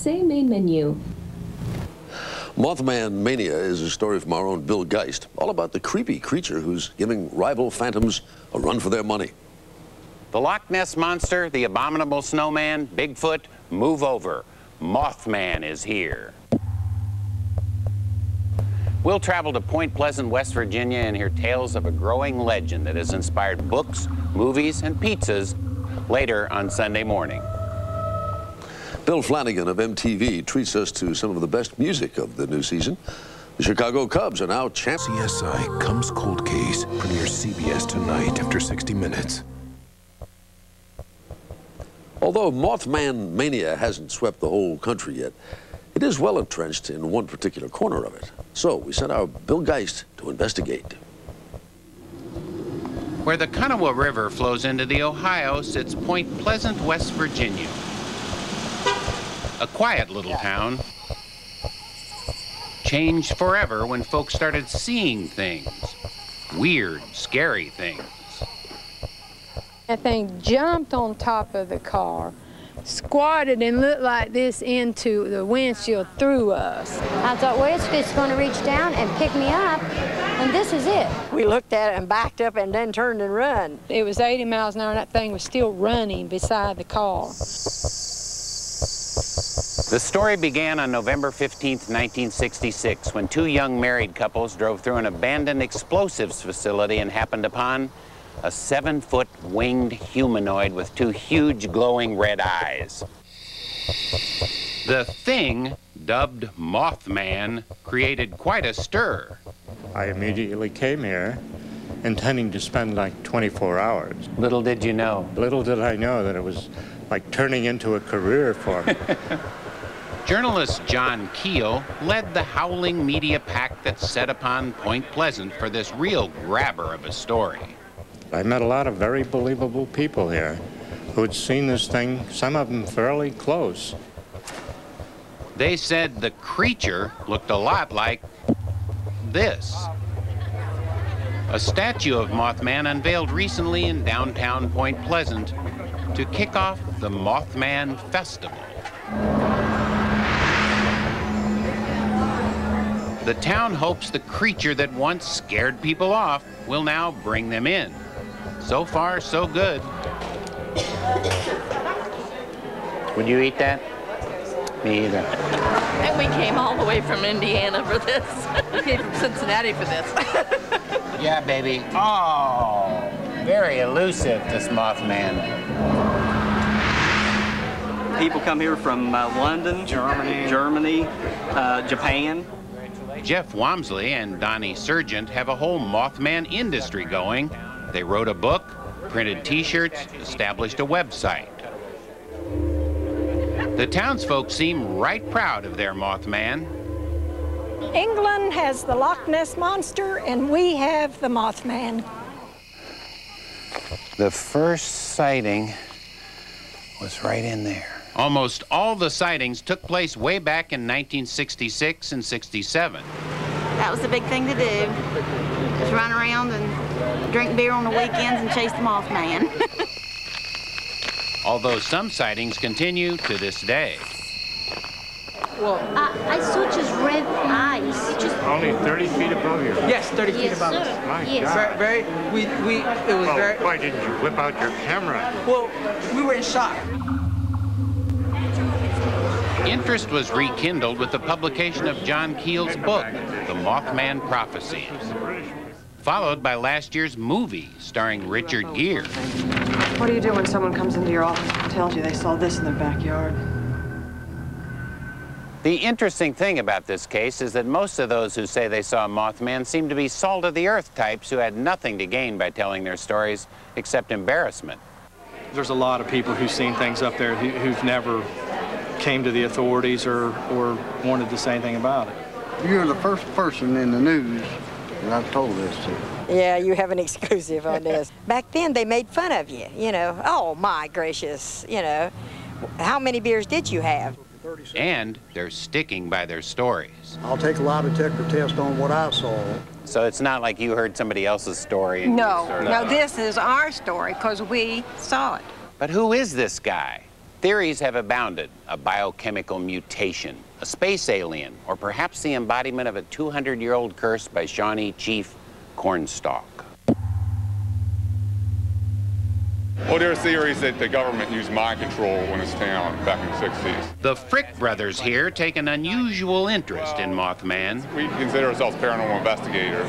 say main menu. Mothman Mania is a story from our own Bill Geist, all about the creepy creature who's giving rival phantoms a run for their money. The Loch Ness Monster, the Abominable Snowman, Bigfoot, move over. Mothman is here. We'll travel to Point Pleasant, West Virginia and hear tales of a growing legend that has inspired books, movies, and pizzas later on Sunday morning. Bill Flanagan of MTV treats us to some of the best music of the new season. The Chicago Cubs are now champs. CSI Comes Cold Case premieres CBS tonight after 60 minutes. Although Mothman Mania hasn't swept the whole country yet, it is well entrenched in one particular corner of it. So we sent our Bill Geist to investigate. Where the Kanawha River flows into the Ohio sits Point Pleasant, West Virginia. A quiet little town. Changed forever when folks started seeing things. Weird, scary things. That thing jumped on top of the car, squatted and looked like this into the windshield through us. I thought, well, it's, it's going to reach down and pick me up, and this is it. We looked at it and backed up and then turned and run. It was 80 miles an hour, and that thing was still running beside the car. The story began on November 15, 1966, when two young married couples drove through an abandoned explosives facility and happened upon a seven-foot winged humanoid with two huge glowing red eyes. The thing, dubbed Mothman, created quite a stir. I immediately came here intending to spend like 24 hours. Little did you know. Little did I know that it was like turning into a career for me. Journalist John Keel led the howling media pack that set upon Point Pleasant for this real grabber of a story. I met a lot of very believable people here who'd seen this thing, some of them fairly close. They said the creature looked a lot like this. A statue of Mothman unveiled recently in downtown Point Pleasant to kick off the Mothman Festival. The town hopes the creature that once scared people off will now bring them in. So far, so good. Would you eat that? Me either. And we came all the way from Indiana for this. we came from Cincinnati for this. yeah, baby. Oh, very elusive, this Mothman. People come here from uh, London, Germany, Germany, uh, Japan. Jeff Wamsley and Donnie Sergent have a whole Mothman industry going. They wrote a book, printed T-shirts, established a website. The townsfolk seem right proud of their Mothman. England has the Loch Ness Monster, and we have the Mothman. The first sighting was right in there. Almost all the sightings took place way back in 1966 and 67. That was the big thing to do. Just run around and drink beer on the weekends and chase the Mothman. Although some sightings continue to this day. Well, I, I saw just red eyes. Just Only 30 feet above you. Yes, 30 feet above sir. us. My Yes. God. Very, very, we, we, it was Well, very, why didn't you whip out your camera? well, we were in shock. Interest was rekindled with the publication of John Keel's book, The Mothman Prophecies, followed by last year's movie starring Richard Gere. What do you do when someone comes into your office and tells you they saw this in their backyard? The interesting thing about this case is that most of those who say they saw a Mothman seem to be salt of the earth types who had nothing to gain by telling their stories except embarrassment. There's a lot of people who've seen things up there who, who've never came to the authorities or, or wanted to say anything about it. You're the first person in the news that I've told this to. Yeah, you have an exclusive on this. Back then, they made fun of you, you know. Oh, my gracious, you know. How many beers did you have? And they're sticking by their stories. I'll take a lie detector test on what I saw. So it's not like you heard somebody else's story. No, no, this is our story because we saw it. But who is this guy? Theories have abounded a biochemical mutation, a space alien, or perhaps the embodiment of a 200 year old curse by Shawnee Chief Cornstalk. Well, there are theories that the government used mind control in this town back in the 60s. The Frick brothers here take an unusual interest in Mothman. We consider ourselves paranormal investigators.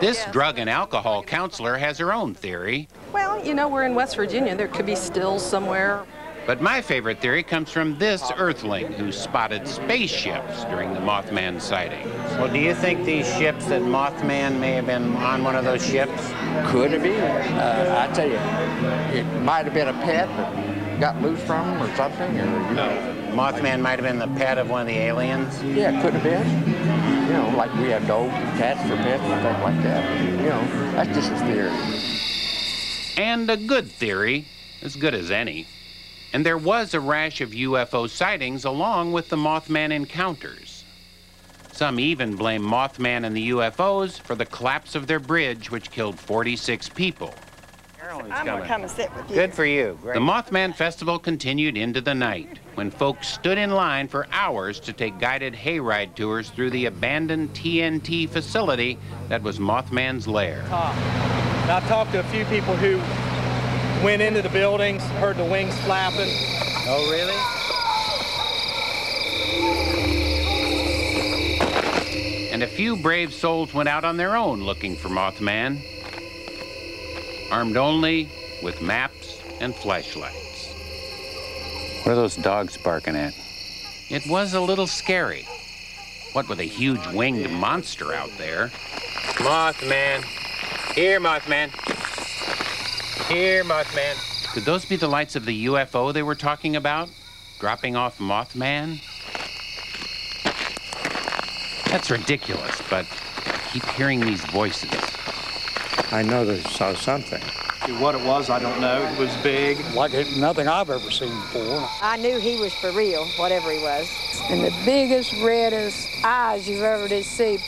This drug and alcohol counselor has her own theory. Well, you know, we're in West Virginia. There could be stills somewhere. But my favorite theory comes from this Earthling who spotted spaceships during the Mothman sighting. Well, do you think these ships that Mothman may have been on one of those ships? Could have been. Uh, I tell you, it might have been a pet that got loose from him or something. Or, you know. Mothman might have been the pet of one of the aliens? Yeah, could have been. You know, like we have dogs and cats for pets and stuff like that. You know, that's just a theory. And a good theory, as good as any. And there was a rash of UFO sightings along with the Mothman encounters. Some even blame Mothman and the UFOs for the collapse of their bridge, which killed 46 people. I'm going to come and sit with you. Good for you. Great. The Mothman Festival continued into the night when folks stood in line for hours to take guided hayride tours through the abandoned TNT facility that was Mothman's lair. Uh, I talked to a few people who went into the buildings, heard the wings flapping. Oh, really? And a few brave souls went out on their own looking for Mothman, armed only with maps and flashlights. What are those dogs barking at? It was a little scary. What with a huge winged monster out there? Mothman. Here, Mothman. Here, Mothman. Could those be the lights of the UFO they were talking about? Dropping off Mothman? That's ridiculous, but I keep hearing these voices. I know they saw something. What it was, I don't know. It was big. Like it, nothing I've ever seen before. I knew he was for real, whatever he was. And the biggest, reddest eyes you've ever did see.